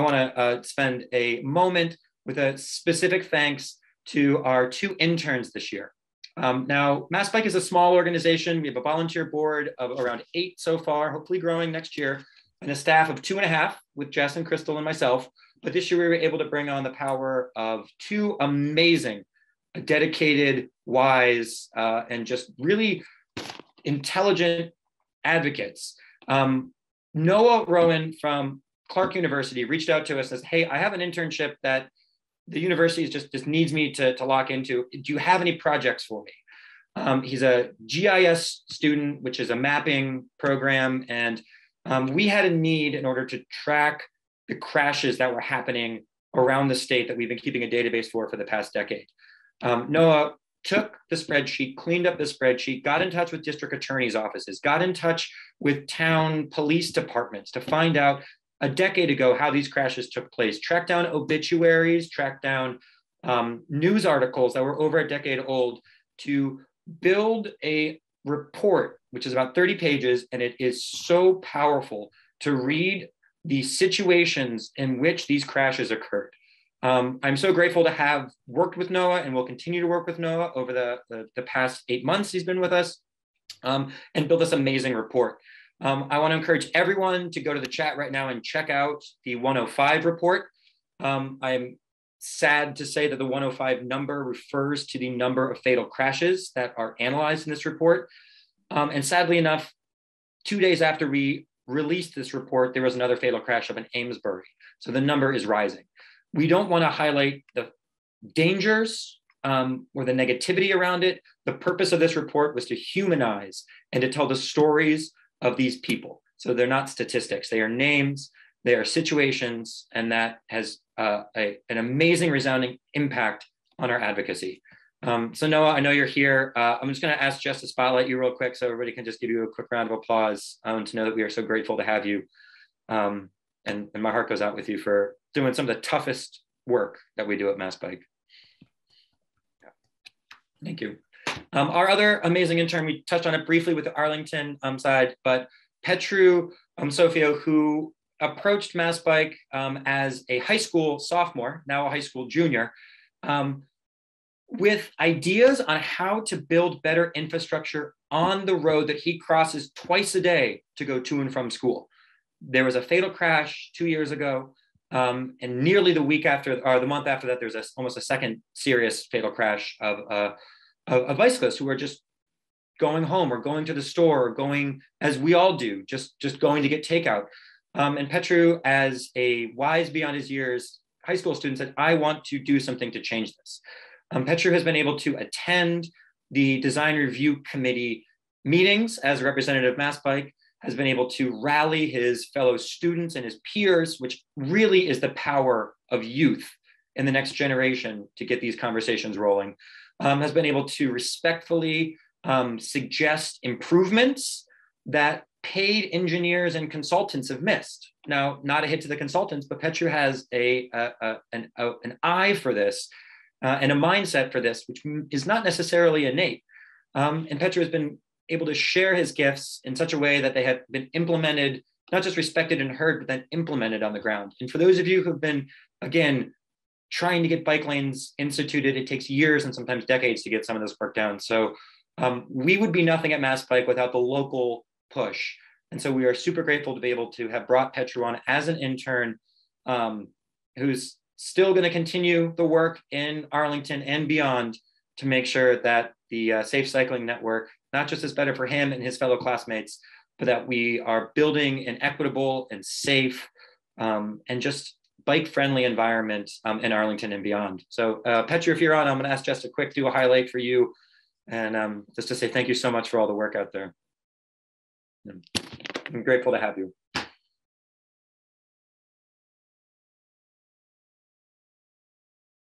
want to uh, spend a moment with a specific thanks to our two interns this year. Um, now, Mass Bike is a small organization. We have a volunteer board of around eight so far, hopefully growing next year, and a staff of two and a half with Jess and Crystal and myself. But this year we were able to bring on the power of two amazing, dedicated, wise, uh, and just really intelligent advocates. Um, Noah Rowan from Clark University reached out to us and says, Hey, I have an internship that the university just, just needs me to, to lock into. Do you have any projects for me? Um, he's a GIS student, which is a mapping program. And um, we had a need in order to track the crashes that were happening around the state that we've been keeping a database for for the past decade. Um, Noah took the spreadsheet, cleaned up the spreadsheet, got in touch with district attorneys' offices, got in touch with town police departments to find out a decade ago how these crashes took place, track down obituaries, track down um, news articles that were over a decade old to build a report, which is about 30 pages, and it is so powerful to read the situations in which these crashes occurred. Um, I'm so grateful to have worked with Noah and will continue to work with Noah over the, the, the past eight months he's been with us um, and build this amazing report. Um, I want to encourage everyone to go to the chat right now and check out the 105 report. Um, I'm sad to say that the 105 number refers to the number of fatal crashes that are analyzed in this report. Um, and sadly enough, two days after we released this report, there was another fatal crash up in Amesbury. So the number is rising. We don't want to highlight the dangers um, or the negativity around it. The purpose of this report was to humanize and to tell the stories of these people. So they're not statistics, they are names, they are situations, and that has uh, a, an amazing resounding impact on our advocacy. Um, so Noah, I know you're here. Uh, I'm just going to ask Jess to spotlight you real quick so everybody can just give you a quick round of applause um, to know that we are so grateful to have you. Um, and, and my heart goes out with you for doing some of the toughest work that we do at Mass Bike. Thank you. Um, our other amazing intern, we touched on it briefly with the Arlington um, side, but Petru um, Sofio, who approached Mass Bike um, as a high school sophomore, now a high school junior, um, with ideas on how to build better infrastructure on the road that he crosses twice a day to go to and from school. There was a fatal crash two years ago. Um, and nearly the week after, or the month after that, there's a, almost a second serious fatal crash of, uh, of, of bicyclists who are just going home or going to the store or going as we all do, just, just going to get takeout. Um, and Petru, as a wise beyond his years high school student, said, I want to do something to change this. Um, Petru has been able to attend the design review committee meetings as a representative of Mass has been able to rally his fellow students and his peers, which really is the power of youth in the next generation to get these conversations rolling, um, has been able to respectfully um, suggest improvements that paid engineers and consultants have missed. Now, not a hit to the consultants, but Petru has a, a, a an, an eye for this uh, and a mindset for this, which is not necessarily innate. Um, and Petru has been able to share his gifts in such a way that they have been implemented, not just respected and heard, but then implemented on the ground. And for those of you who've been, again, trying to get bike lanes instituted, it takes years and sometimes decades to get some of this work down. So um, we would be nothing at Mass Bike without the local push. And so we are super grateful to be able to have brought Petru on as an intern um, who's still going to continue the work in Arlington and beyond to make sure that the uh, Safe Cycling Network not just is better for him and his fellow classmates, but that we are building an equitable and safe um, and just bike friendly environment um, in Arlington and beyond. So, uh, Petru, if you're on, I'm going to ask Jess a quick do a highlight for you and um, just to say thank you so much for all the work out there. I'm grateful to have you.